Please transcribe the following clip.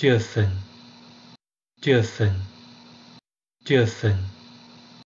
Jason Jason Jason